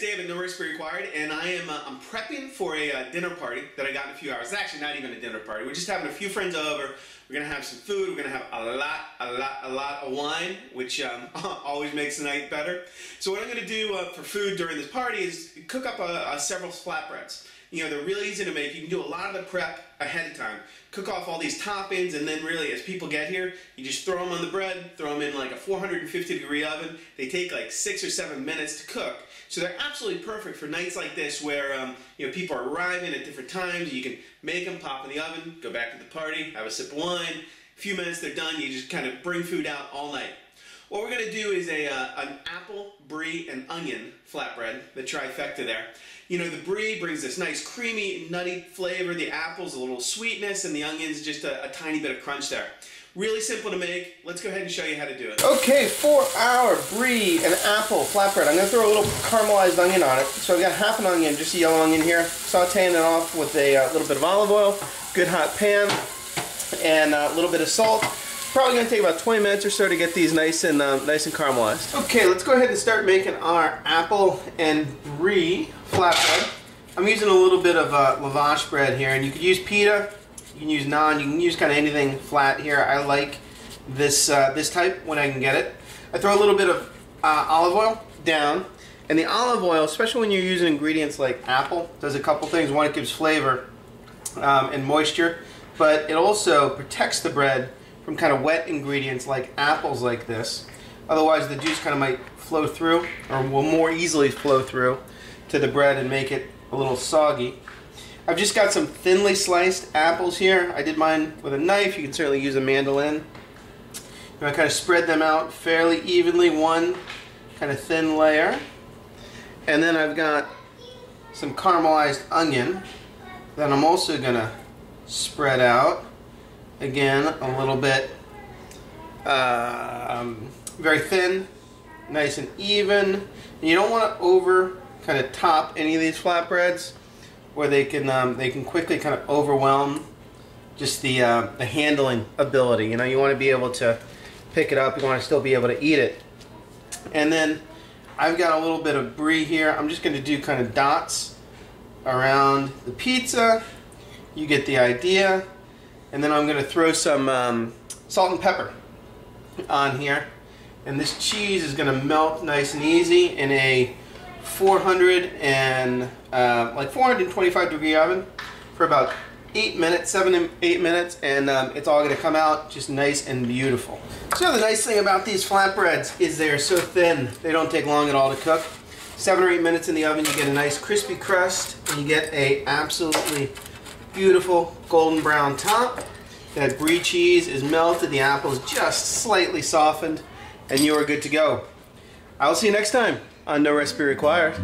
Dave at No Recipe Required, and I am uh, I'm prepping for a uh, dinner party that I got in a few hours. It's actually not even a dinner party. We're just having a few friends over. We're gonna have some food. We're gonna have a lot, a lot, a lot of wine, which um, always makes the night better. So what I'm gonna do uh, for food during this party is cook up uh, several flatbreads. You know, they're really easy to make. You can do a lot of the prep ahead of time. Cook off all these toppings, and then really, as people get here, you just throw them on the bread, throw them in like a 450 degree oven. They take like six or seven minutes to cook. So they're absolutely perfect for nights like this where um, you know people are arriving at different times. You can make them, pop in the oven, go back to the party, have a sip of wine. A few minutes, they're done. You just kind of bring food out all night. What we're going to do is a, uh, an apple, brie, and onion flatbread, the trifecta there. You know, the brie brings this nice creamy, nutty flavor. The apple's a little sweetness, and the onion's just a, a tiny bit of crunch there. Really simple to make. Let's go ahead and show you how to do it. Okay, for our brie and apple flatbread, I'm going to throw a little caramelized onion on it. So I've got half an onion, just a yellow onion here. Sauteing it off with a uh, little bit of olive oil, good hot pan, and a little bit of salt. Probably to take about 20 minutes or so to get these nice and uh, nice and caramelized. Okay, let's go ahead and start making our apple and brie flatbread. I'm using a little bit of uh, lavash bread here, and you could use pita, you can use naan, you can use kind of anything flat here. I like this uh, this type when I can get it. I throw a little bit of uh, olive oil down, and the olive oil, especially when you're using ingredients like apple, does a couple things. One, it gives flavor um, and moisture, but it also protects the bread from kind of wet ingredients like apples like this. Otherwise the juice kind of might flow through or will more easily flow through to the bread and make it a little soggy. I've just got some thinly sliced apples here. I did mine with a knife. You can certainly use a mandolin. I kind of spread them out fairly evenly, one kind of thin layer. And then I've got some caramelized onion that I'm also going to spread out again a little bit uh, um, very thin nice and even. And you don't want to over kind of top any of these flatbreads where they can um, they can quickly kind of overwhelm just the uh, the handling ability. You know you want to be able to pick it up you want to still be able to eat it. And then I've got a little bit of brie here. I'm just going to do kind of dots around the pizza. You get the idea and then I'm going to throw some um, salt and pepper on here. And this cheese is going to melt nice and easy in a 400 and uh, like 425 degree oven for about eight minutes, seven eight minutes, and um, it's all going to come out just nice and beautiful. So the nice thing about these flatbreads is they're so thin, they don't take long at all to cook. Seven or eight minutes in the oven, you get a nice crispy crust, and you get a absolutely beautiful golden brown top. That brie cheese is melted, the apple is just slightly softened, and you are good to go. I'll see you next time on No Recipe Required.